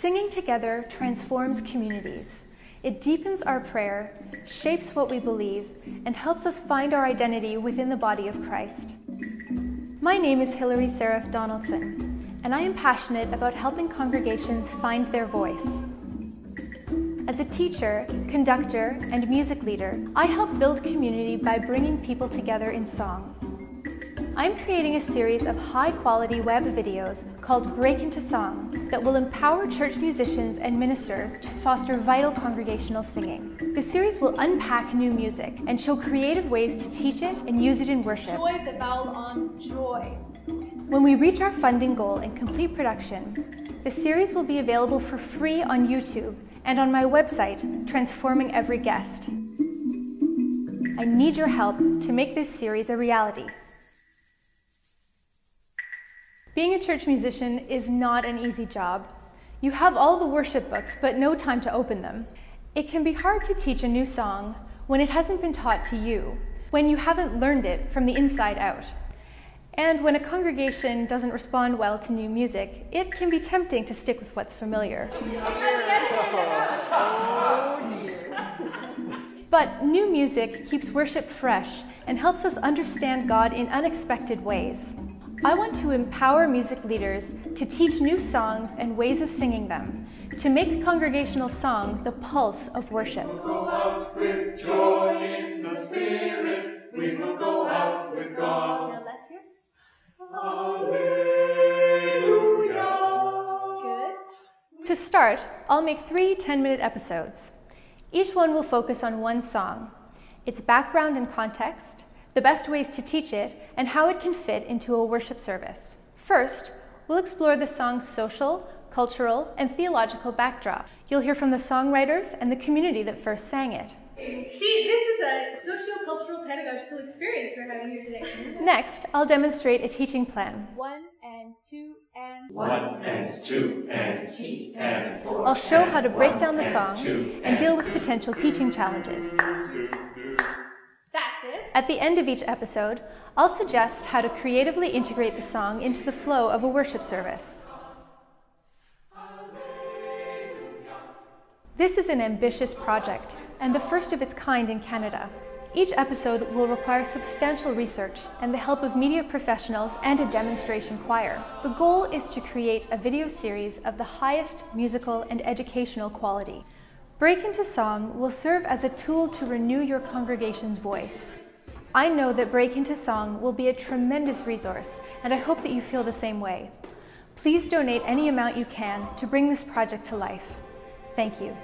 Singing together transforms communities. It deepens our prayer, shapes what we believe, and helps us find our identity within the body of Christ. My name is Hilary Seraph Donaldson, and I am passionate about helping congregations find their voice. As a teacher, conductor, and music leader, I help build community by bringing people together in song. I'm creating a series of high-quality web videos called Break Into Song that will empower church musicians and ministers to foster vital congregational singing. The series will unpack new music and show creative ways to teach it and use it in worship. Joy, the vowel on joy. When we reach our funding goal and complete production, the series will be available for free on YouTube and on my website, Transforming Every Guest. I need your help to make this series a reality. Being a church musician is not an easy job. You have all the worship books, but no time to open them. It can be hard to teach a new song when it hasn't been taught to you, when you haven't learned it from the inside out. And when a congregation doesn't respond well to new music, it can be tempting to stick with what's familiar. But new music keeps worship fresh and helps us understand God in unexpected ways. I want to empower music leaders to teach new songs and ways of singing them, to make congregational song the pulse of worship. Go out with joy in the Spirit. We will go out with God. Hallelujah. Good. To start, I'll make three 10 minute episodes. Each one will focus on one song, its background and context, the best ways to teach it, and how it can fit into a worship service. First, we'll explore the song's social, cultural, and theological backdrop. You'll hear from the songwriters and the community that first sang it. See, this is a socio-cultural pedagogical experience we're having here today. Next, I'll demonstrate a teaching plan. One and two and One and two and three and four. I'll show how to break down the and song two and deal with potential teaching challenges. That's it. At the end of each episode, I'll suggest how to creatively integrate the song into the flow of a worship service. This is an ambitious project and the first of its kind in Canada. Each episode will require substantial research and the help of media professionals and a demonstration choir. The goal is to create a video series of the highest musical and educational quality. Break into Song will serve as a tool to renew your congregation's voice. I know that Break into Song will be a tremendous resource, and I hope that you feel the same way. Please donate any amount you can to bring this project to life. Thank you.